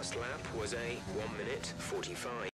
last lap was a 1 minute 45.